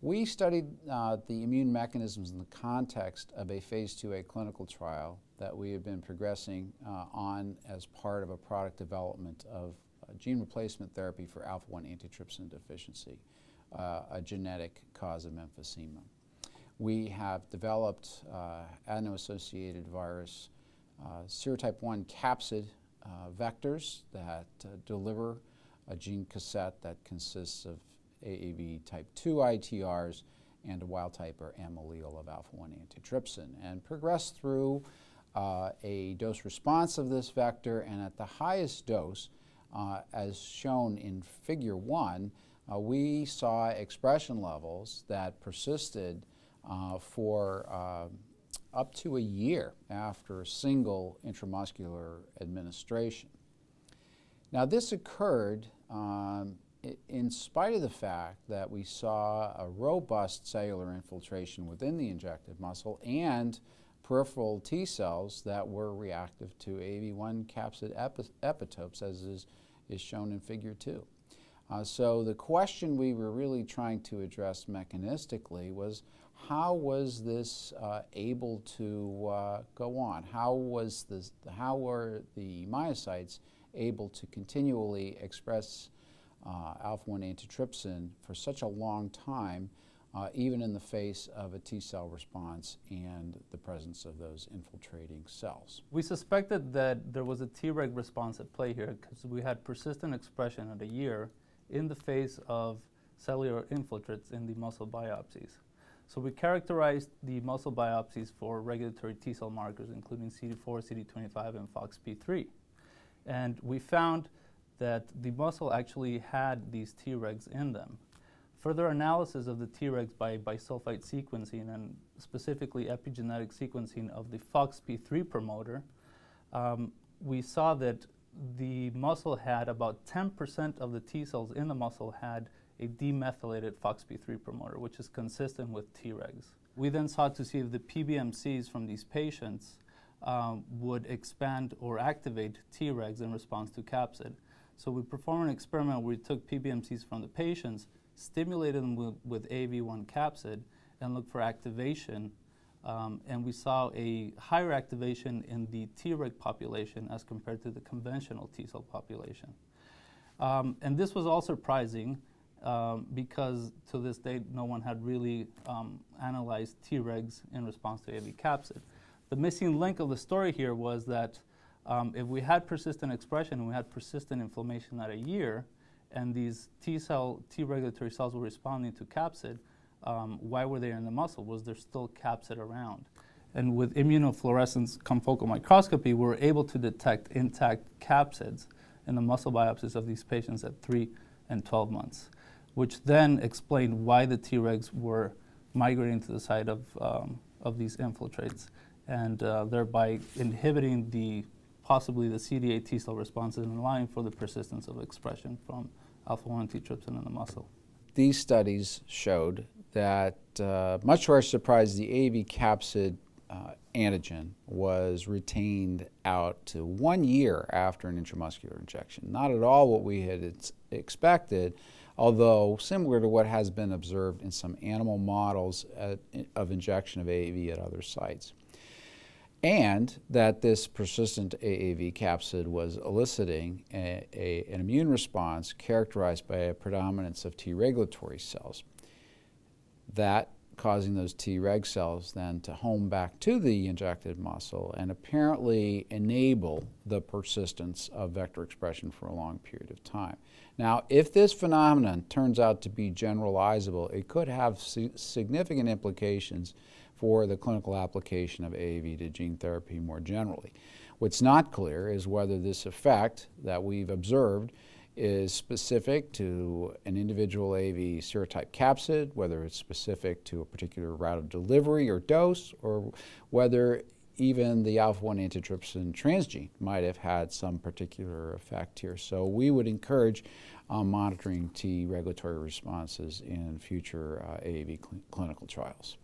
We studied uh, the immune mechanisms in the context of a phase 2A clinical trial that we have been progressing uh, on as part of a product development of gene replacement therapy for alpha-1 antitrypsin deficiency, uh, a genetic cause of emphysema. We have developed uh, adeno-associated virus uh, serotype 1 capsid uh, vectors that deliver a gene cassette that consists of AAV type 2 ITRs and a wild type or M allele of alpha 1 antitrypsin and progress through uh, a dose response of this vector and at the highest dose, uh, as shown in figure 1, uh, we saw expression levels that persisted uh, for uh, up to a year after a single intramuscular administration. Now this occurred um, in spite of the fact that we saw a robust cellular infiltration within the injected muscle and peripheral T cells that were reactive to AAV1 capsid epi epitopes as is, is shown in figure 2. Uh, so the question we were really trying to address mechanistically was how was this uh, able to uh, go on? How was this, how were the myocytes able to continually express uh, alpha-1 antitrypsin for such a long time, uh, even in the face of a T cell response and the presence of those infiltrating cells. We suspected that there was a Treg response at play here because we had persistent expression at a year in the face of cellular infiltrates in the muscle biopsies. So we characterized the muscle biopsies for regulatory T cell markers, including CD4, CD25, and FOXP3. And we found that the muscle actually had these Tregs in them. Further analysis of the Tregs by bisulfite sequencing and specifically epigenetic sequencing of the FOXP3 promoter, um, we saw that the muscle had about 10% of the T cells in the muscle had a demethylated FOXP3 promoter, which is consistent with Tregs. We then sought to see if the PBMCs from these patients um, would expand or activate Tregs in response to capsid. So we performed an experiment where we took PBMCs from the patients, stimulated them with, with AAV1 capsid, and looked for activation. Um, and we saw a higher activation in the Treg population as compared to the conventional T cell population. Um, and this was all surprising um, because to this date no one had really um, analyzed Tregs in response to AAV capsid. The missing link of the story here was that um, if we had persistent expression and we had persistent inflammation at a year, and these T cell, T regulatory cells were responding to capsid, um, why were they in the muscle? Was there still capsid around? And with immunofluorescence confocal microscopy, we were able to detect intact capsids in the muscle biopsies of these patients at 3 and 12 months, which then explained why the Tregs were migrating to the site of, um, of these infiltrates and uh, thereby inhibiting the possibly the CD8 T cell responses and allowing for the persistence of expression from alpha-1 antitrypsin in the muscle. These studies showed that, uh, much to our surprise, the AAV capsid uh, antigen was retained out to one year after an intramuscular injection. Not at all what we had expected, although similar to what has been observed in some animal models at, of injection of AAV at other sites and that this persistent AAV capsid was eliciting a, a, an immune response characterized by a predominance of T regulatory cells. That causing those Treg cells then to home back to the injected muscle and apparently enable the persistence of vector expression for a long period of time. Now, if this phenomenon turns out to be generalizable, it could have significant implications for the clinical application of AAV to gene therapy more generally. What's not clear is whether this effect that we've observed is specific to an individual AAV serotype capsid, whether it's specific to a particular route of delivery or dose, or whether even the alpha-1 antitrypsin transgene might have had some particular effect here. So we would encourage um, monitoring T regulatory responses in future uh, AAV cl clinical trials.